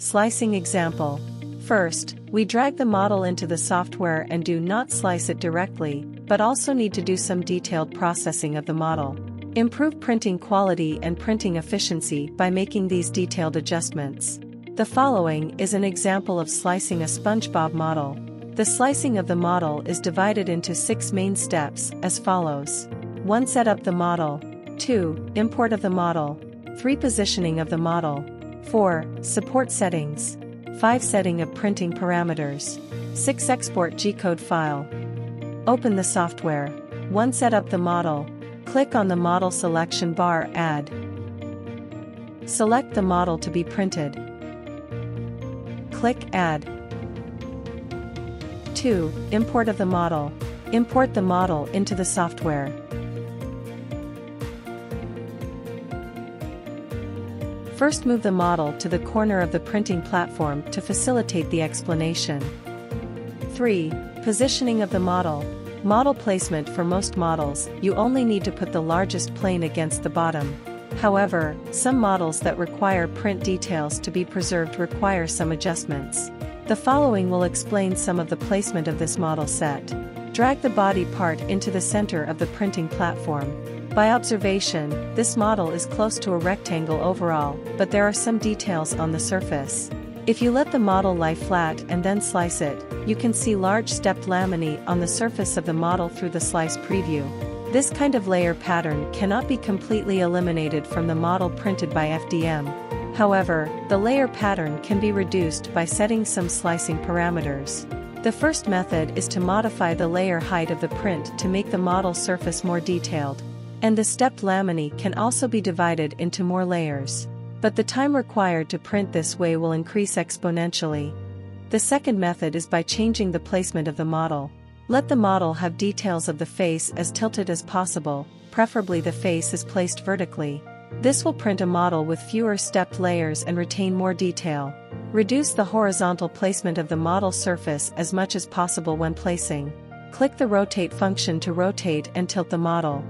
Slicing example. First, we drag the model into the software and do not slice it directly, but also need to do some detailed processing of the model. Improve printing quality and printing efficiency by making these detailed adjustments. The following is an example of slicing a SpongeBob model. The slicing of the model is divided into six main steps as follows 1. Set up the model, 2. Import of the model, 3. Positioning of the model, 4. Support settings. 5. Setting of printing parameters. 6. Export G-code file. Open the software. 1. Set up the model. Click on the model selection bar Add. Select the model to be printed. Click Add. 2. Import of the model. Import the model into the software. First move the model to the corner of the printing platform to facilitate the explanation. 3. Positioning of the model. Model placement For most models, you only need to put the largest plane against the bottom. However, some models that require print details to be preserved require some adjustments. The following will explain some of the placement of this model set. Drag the body part into the center of the printing platform, by observation, this model is close to a rectangle overall, but there are some details on the surface. If you let the model lie flat and then slice it, you can see large stepped laminae on the surface of the model through the slice preview. This kind of layer pattern cannot be completely eliminated from the model printed by FDM. However, the layer pattern can be reduced by setting some slicing parameters. The first method is to modify the layer height of the print to make the model surface more detailed. And the stepped laminae can also be divided into more layers. But the time required to print this way will increase exponentially. The second method is by changing the placement of the model. Let the model have details of the face as tilted as possible, preferably the face is placed vertically. This will print a model with fewer stepped layers and retain more detail. Reduce the horizontal placement of the model surface as much as possible when placing. Click the rotate function to rotate and tilt the model.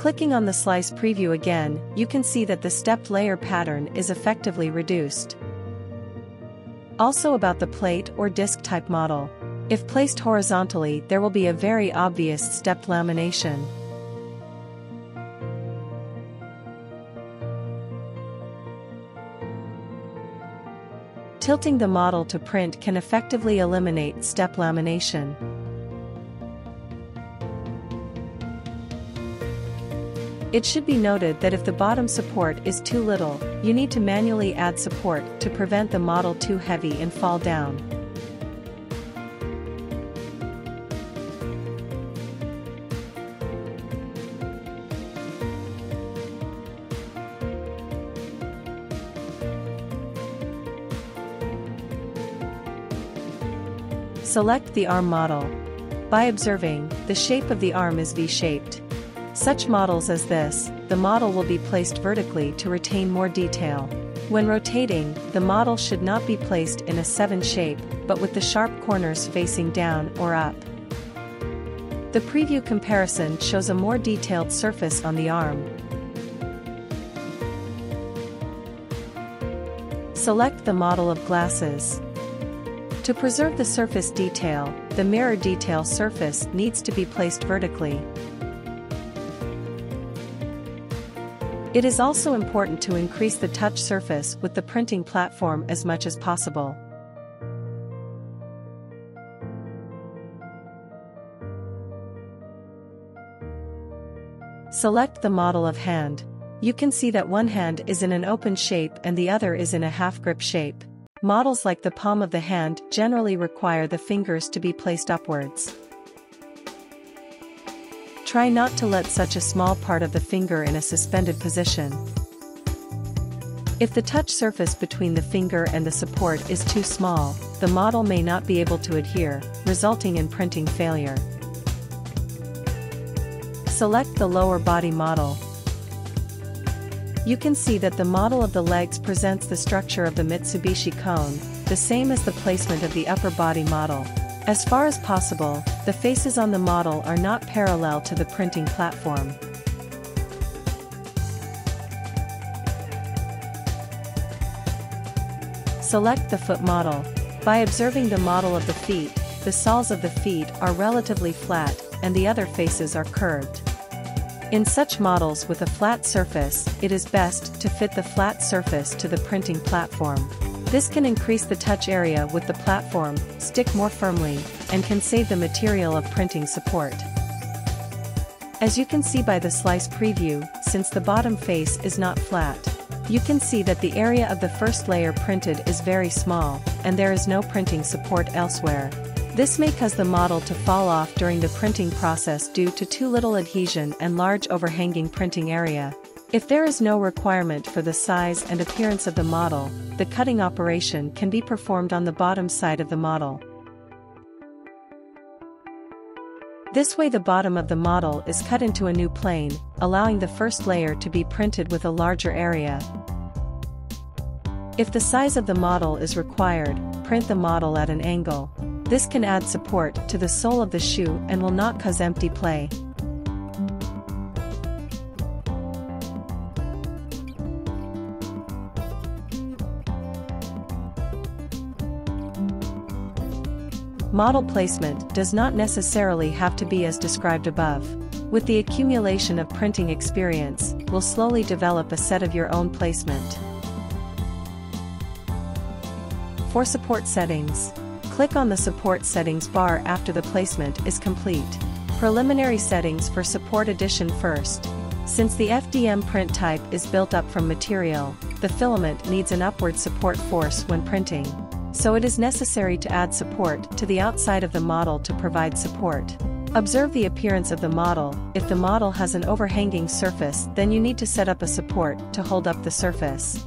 Clicking on the slice preview again, you can see that the stepped layer pattern is effectively reduced. Also about the plate or disc type model. If placed horizontally there will be a very obvious stepped lamination. Tilting the model to print can effectively eliminate step lamination. It should be noted that if the bottom support is too little, you need to manually add support to prevent the model too heavy and fall down. Select the arm model. By observing, the shape of the arm is V-shaped. Such models as this, the model will be placed vertically to retain more detail. When rotating, the model should not be placed in a 7 shape, but with the sharp corners facing down or up. The preview comparison shows a more detailed surface on the arm. Select the model of glasses. To preserve the surface detail, the mirror detail surface needs to be placed vertically. It is also important to increase the touch surface with the printing platform as much as possible. Select the model of hand. You can see that one hand is in an open shape and the other is in a half-grip shape. Models like the palm of the hand generally require the fingers to be placed upwards. Try not to let such a small part of the finger in a suspended position. If the touch surface between the finger and the support is too small, the model may not be able to adhere, resulting in printing failure. Select the lower body model. You can see that the model of the legs presents the structure of the Mitsubishi cone, the same as the placement of the upper body model. As far as possible, the faces on the model are not parallel to the printing platform. Select the foot model. By observing the model of the feet, the soles of the feet are relatively flat and the other faces are curved. In such models with a flat surface, it is best to fit the flat surface to the printing platform. This can increase the touch area with the platform, stick more firmly, and can save the material of printing support. As you can see by the slice preview, since the bottom face is not flat, you can see that the area of the first layer printed is very small, and there is no printing support elsewhere. This may cause the model to fall off during the printing process due to too little adhesion and large overhanging printing area. If there is no requirement for the size and appearance of the model, the cutting operation can be performed on the bottom side of the model. This way the bottom of the model is cut into a new plane, allowing the first layer to be printed with a larger area. If the size of the model is required, print the model at an angle. This can add support to the sole of the shoe and will not cause empty play. Model placement does not necessarily have to be as described above. With the accumulation of printing experience, will slowly develop a set of your own placement. For support settings, click on the support settings bar after the placement is complete. Preliminary settings for support edition first. Since the FDM print type is built up from material, the filament needs an upward support force when printing so it is necessary to add support to the outside of the model to provide support. Observe the appearance of the model, if the model has an overhanging surface then you need to set up a support to hold up the surface.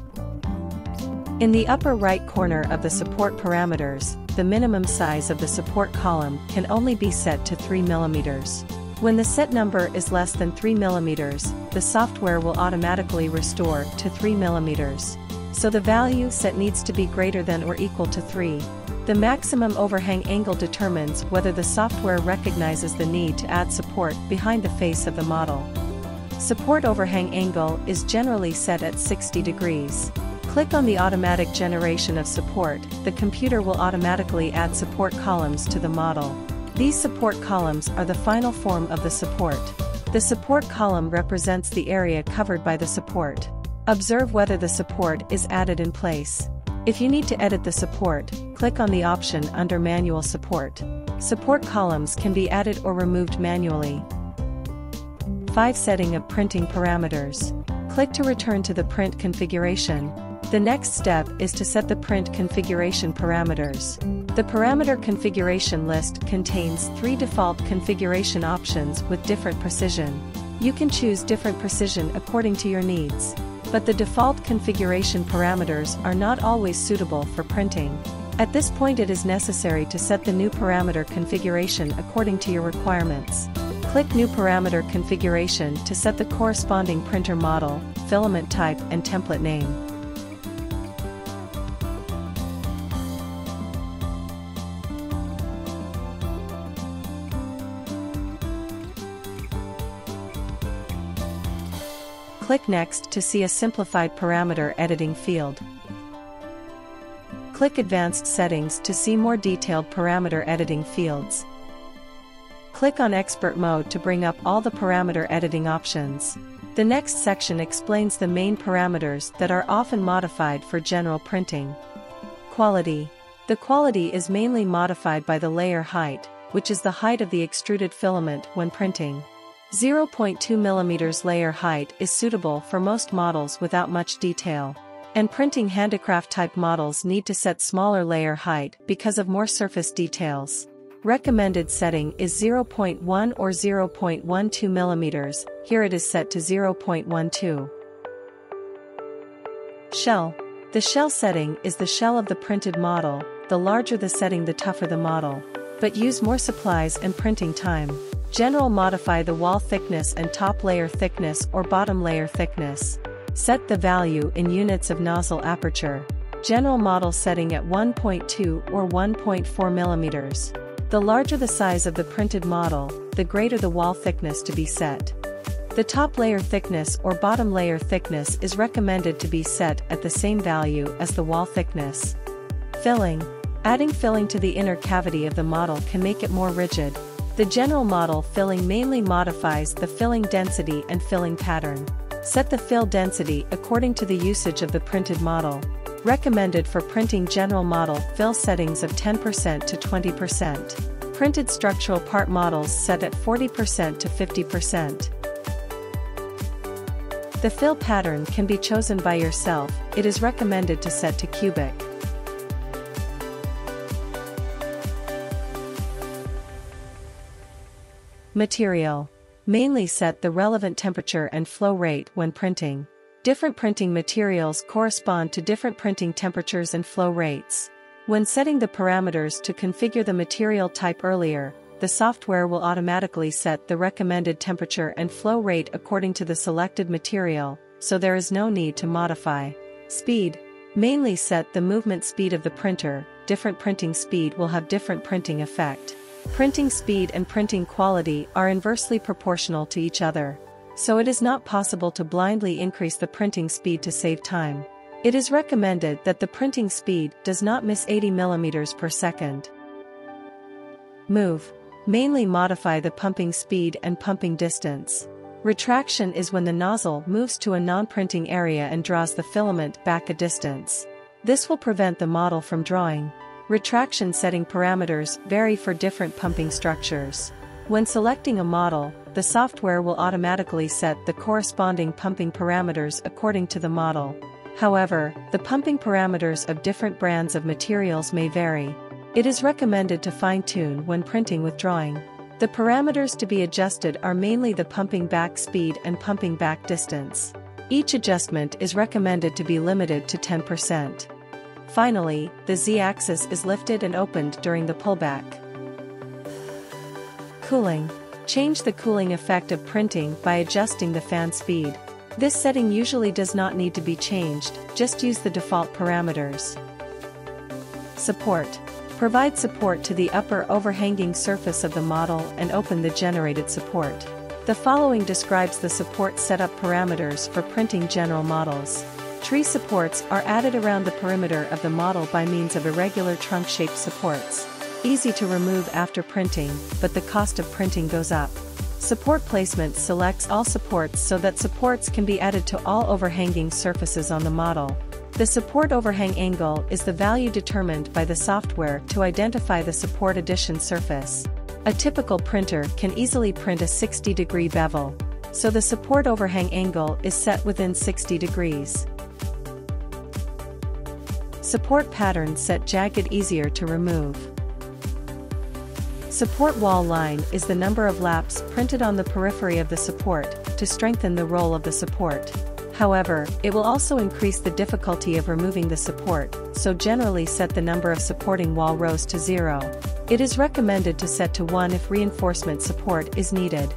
In the upper right corner of the support parameters, the minimum size of the support column can only be set to 3 mm. When the set number is less than 3 mm, the software will automatically restore to 3 mm so the value set needs to be greater than or equal to 3. The maximum overhang angle determines whether the software recognizes the need to add support behind the face of the model. Support overhang angle is generally set at 60 degrees. Click on the automatic generation of support, the computer will automatically add support columns to the model. These support columns are the final form of the support. The support column represents the area covered by the support. Observe whether the support is added in place. If you need to edit the support, click on the option under Manual Support. Support columns can be added or removed manually. 5. Setting of printing parameters. Click to return to the print configuration. The next step is to set the print configuration parameters. The parameter configuration list contains three default configuration options with different precision. You can choose different precision according to your needs but the default configuration parameters are not always suitable for printing. At this point it is necessary to set the new parameter configuration according to your requirements. Click New Parameter Configuration to set the corresponding printer model, filament type and template name. Click Next to see a simplified parameter editing field. Click Advanced Settings to see more detailed parameter editing fields. Click on Expert Mode to bring up all the parameter editing options. The next section explains the main parameters that are often modified for general printing. Quality. The quality is mainly modified by the layer height, which is the height of the extruded filament when printing. 0.2 mm layer height is suitable for most models without much detail. And printing handicraft type models need to set smaller layer height because of more surface details. Recommended setting is 0.1 or 0.12 mm, here it is set to 0.12. Shell. The shell setting is the shell of the printed model, the larger the setting the tougher the model. But use more supplies and printing time. General modify the wall thickness and top layer thickness or bottom layer thickness. Set the value in units of nozzle aperture. General model setting at 1.2 or 1.4 mm. The larger the size of the printed model, the greater the wall thickness to be set. The top layer thickness or bottom layer thickness is recommended to be set at the same value as the wall thickness. Filling. Adding filling to the inner cavity of the model can make it more rigid. The general model filling mainly modifies the filling density and filling pattern. Set the fill density according to the usage of the printed model. Recommended for printing general model fill settings of 10% to 20%. Printed structural part models set at 40% to 50%. The fill pattern can be chosen by yourself, it is recommended to set to cubic. Material. Mainly set the relevant temperature and flow rate when printing. Different printing materials correspond to different printing temperatures and flow rates. When setting the parameters to configure the material type earlier, the software will automatically set the recommended temperature and flow rate according to the selected material, so there is no need to modify. Speed. Mainly set the movement speed of the printer, different printing speed will have different printing effect. Printing speed and printing quality are inversely proportional to each other. So it is not possible to blindly increase the printing speed to save time. It is recommended that the printing speed does not miss 80 mm per second. Move. Mainly modify the pumping speed and pumping distance. Retraction is when the nozzle moves to a non-printing area and draws the filament back a distance. This will prevent the model from drawing. Retraction setting parameters vary for different pumping structures. When selecting a model, the software will automatically set the corresponding pumping parameters according to the model. However, the pumping parameters of different brands of materials may vary. It is recommended to fine-tune when printing with drawing. The parameters to be adjusted are mainly the pumping back speed and pumping back distance. Each adjustment is recommended to be limited to 10%. Finally, the z-axis is lifted and opened during the pullback. Cooling. Change the cooling effect of printing by adjusting the fan speed. This setting usually does not need to be changed, just use the default parameters. Support. Provide support to the upper overhanging surface of the model and open the generated support. The following describes the support setup parameters for printing general models. Tree supports are added around the perimeter of the model by means of irregular trunk-shaped supports. Easy to remove after printing, but the cost of printing goes up. Support placement selects all supports so that supports can be added to all overhanging surfaces on the model. The support overhang angle is the value determined by the software to identify the support addition surface. A typical printer can easily print a 60 degree bevel, so the support overhang angle is set within 60 degrees. Support pattern set jagged easier to remove. Support wall line is the number of laps printed on the periphery of the support to strengthen the roll of the support. However, it will also increase the difficulty of removing the support, so generally set the number of supporting wall rows to zero. It is recommended to set to 1 if reinforcement support is needed.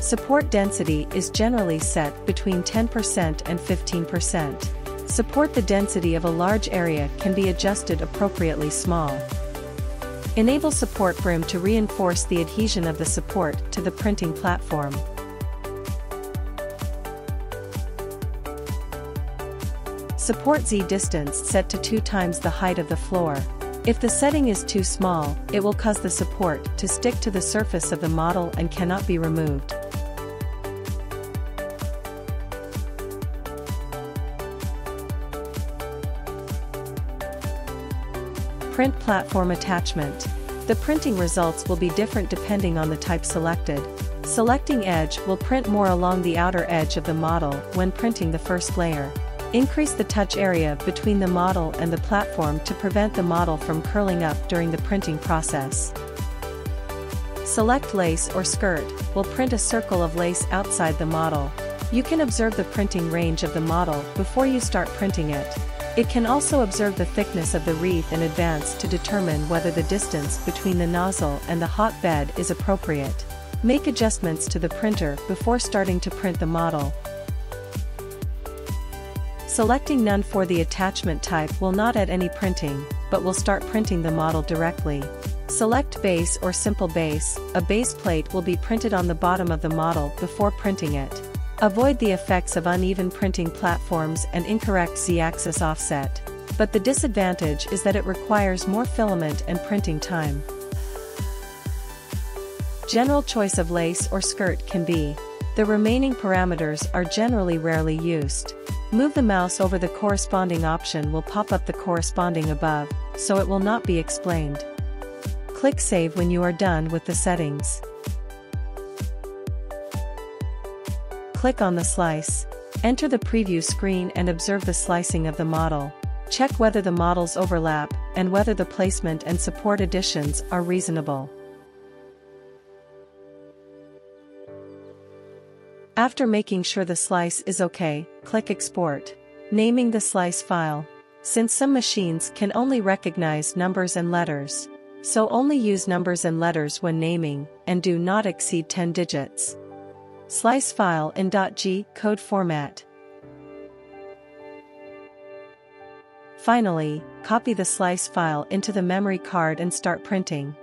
Support density is generally set between 10% and 15%. Support the density of a large area can be adjusted appropriately small. Enable support brim to reinforce the adhesion of the support to the printing platform. Support Z distance set to 2 times the height of the floor. If the setting is too small, it will cause the support to stick to the surface of the model and cannot be removed. Print platform attachment. The printing results will be different depending on the type selected. Selecting edge will print more along the outer edge of the model when printing the first layer. Increase the touch area between the model and the platform to prevent the model from curling up during the printing process. Select lace or skirt, will print a circle of lace outside the model. You can observe the printing range of the model before you start printing it. It can also observe the thickness of the wreath in advance to determine whether the distance between the nozzle and the hot bed is appropriate. Make adjustments to the printer before starting to print the model. Selecting none for the attachment type will not add any printing, but will start printing the model directly. Select base or simple base, a base plate will be printed on the bottom of the model before printing it. Avoid the effects of uneven printing platforms and incorrect z-axis offset. But the disadvantage is that it requires more filament and printing time. General choice of lace or skirt can be. The remaining parameters are generally rarely used. Move the mouse over the corresponding option will pop up the corresponding above, so it will not be explained. Click Save when you are done with the settings. Click on the slice. Enter the preview screen and observe the slicing of the model. Check whether the models overlap and whether the placement and support additions are reasonable. After making sure the slice is okay, click Export. Naming the slice file. Since some machines can only recognize numbers and letters, so only use numbers and letters when naming, and do not exceed 10 digits. Slice file in .g code format. Finally, copy the slice file into the memory card and start printing.